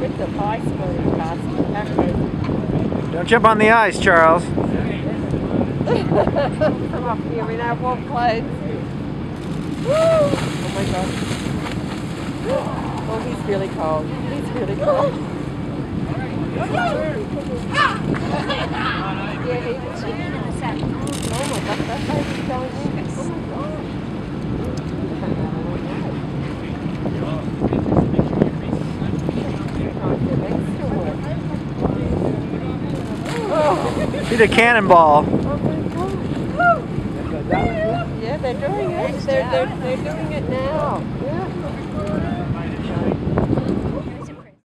With the basket. Don't jump on the ice, Charles. Come up here warm clothes. Oh my god. Oh, he's really cold. He's really cold. Yeah, he was. Oh my god, that baby's going in. Oh my god. Be the cannonball. oh. Yeah, they're doing it. They're, they're, they're doing it now.